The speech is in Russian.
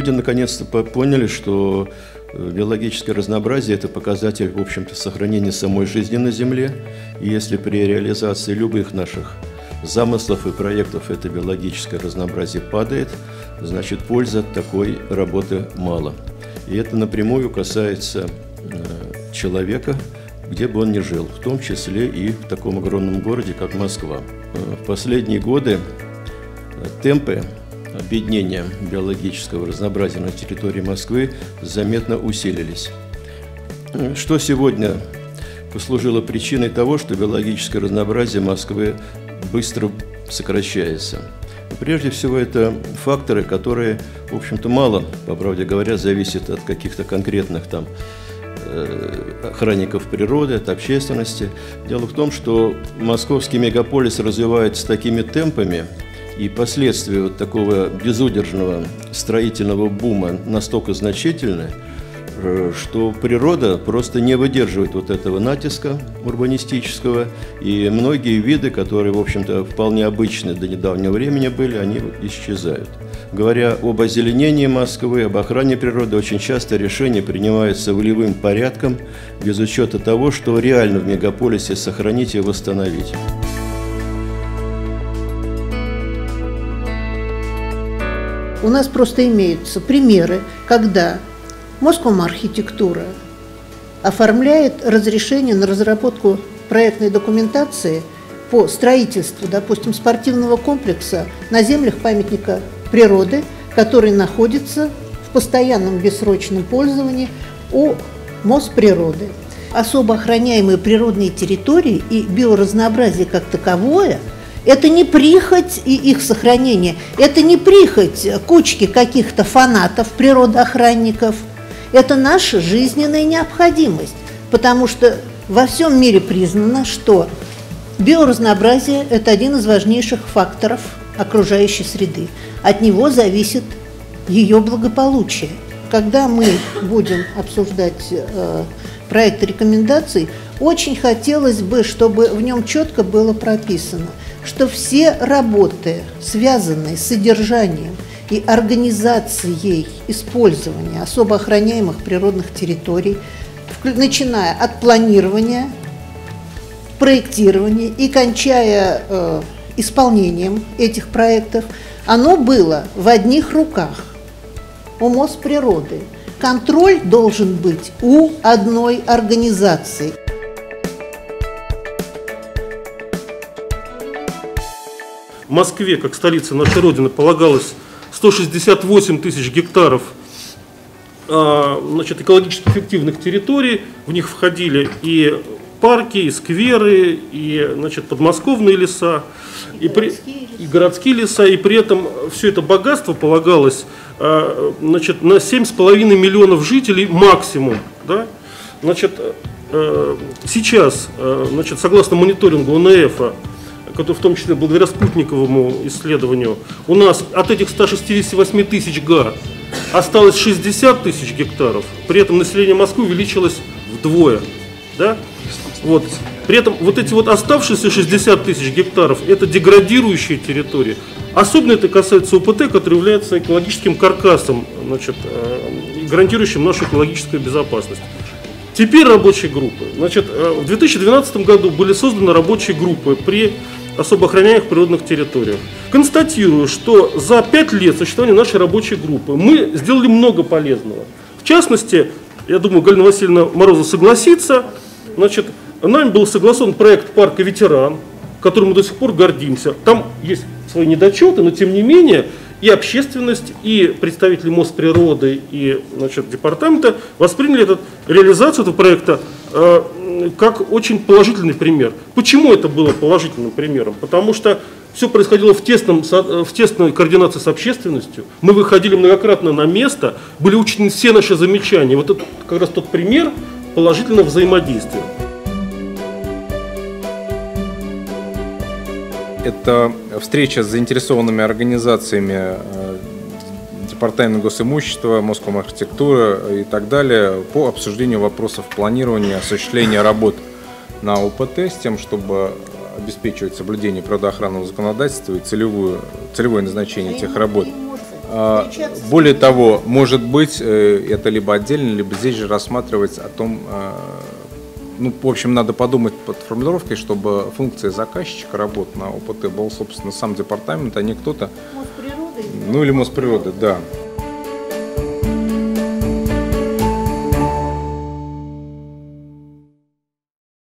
люди наконец-то поняли, что э, биологическое разнообразие – это показатель, в общем-то, сохранения самой жизни на Земле. И если при реализации любых наших замыслов и проектов это биологическое разнообразие падает, значит, пользы от такой работы мало. И это напрямую касается э, человека, где бы он ни жил, в том числе и в таком огромном городе, как Москва. Э, в последние годы темпы объединения биологического разнообразия на территории Москвы заметно усилились. Что сегодня послужило причиной того, что биологическое разнообразие Москвы быстро сокращается? Прежде всего, это факторы, которые, в общем-то, мало, по правде говоря, зависят от каких-то конкретных там э, охранников природы, от общественности. Дело в том, что московский мегаполис развивается такими темпами, и последствия вот такого безудержного строительного бума настолько значительны, э, что природа просто не выдерживает вот этого натиска урбанистического, и многие виды, которые, в общем-то, вполне обычны до недавнего времени были, они исчезают. Говоря об озеленении Москвы, об охране природы, очень часто решения принимаются волевым порядком, без учета того, что реально в мегаполисе сохранить и восстановить. У нас просто имеются примеры, когда Москва архитектура оформляет разрешение на разработку проектной документации по строительству, допустим, спортивного комплекса на землях памятника природы, который находится в постоянном бессрочном пользовании у Мосприроды. Особо охраняемые природные территории и биоразнообразие как таковое – это не прихоть и их сохранение, это не прихоть кучки каких-то фанатов, природоохранников. Это наша жизненная необходимость, потому что во всем мире признано, что биоразнообразие – это один из важнейших факторов окружающей среды. От него зависит ее благополучие. Когда мы будем обсуждать э, проект рекомендаций, очень хотелось бы, чтобы в нем четко было прописано – что все работы, связанные с содержанием и организацией использования особо охраняемых природных территорий, начиная от планирования, проектирования и кончая э, исполнением этих проектов, оно было в одних руках у Мосприроды. Контроль должен быть у одной организации. Москве, как столице нашей Родины, полагалось 168 тысяч гектаров а, значит, экологически эффективных территорий. В них входили и парки, и скверы, и значит, подмосковные леса, и, при, и городские леса, и при этом все это богатство полагалось а, значит, на 7,5 миллионов жителей максимум. Да? Значит, э, сейчас, э, значит, согласно мониторингу ОНФ, в том числе благодаря спутниковому исследованию, у нас от этих 168 тысяч га осталось 60 тысяч гектаров, при этом население Москвы увеличилось вдвое. Да? Вот. При этом вот эти вот оставшиеся 60 тысяч гектаров – это деградирующие территории. Особенно это касается УПТ, который является экологическим каркасом, значит, э, гарантирующим нашу экологическую безопасность. Теперь рабочие группы. Значит, э, в 2012 году были созданы рабочие группы при особо охраняемых природных территориях. Констатирую, что за пять лет существования нашей рабочей группы мы сделали много полезного. В частности, я думаю, Галина Васильевна Морозова согласится, значит, нами был согласован проект парка «Ветеран», которым мы до сих пор гордимся. Там есть свои недочеты, но тем не менее и общественность, и представители Мосприроды, и значит, департамента восприняли этот, реализацию этого проекта э, как очень положительный пример. Почему это было положительным примером? Потому что все происходило в, тесном, в тесной координации с общественностью. Мы выходили многократно на место, были учтены все наши замечания. Вот это как раз тот пример положительного взаимодействия. Это встреча с заинтересованными организациями э, Департамент госимущества, Москва архитектура и так далее по обсуждению вопросов планирования, осуществления работ на ОПТ с тем, чтобы обеспечивать соблюдение природоохранного законодательства и целевую, целевое назначение этих работ. А, Более того, может быть, э, это либо отдельно, либо здесь же рассматривать о том, э, ну, в общем, надо подумать под формулировкой, чтобы функция заказчика работы на ОПТ был, собственно, сам департамент, а не кто-то. Ну или Мосприроды, да.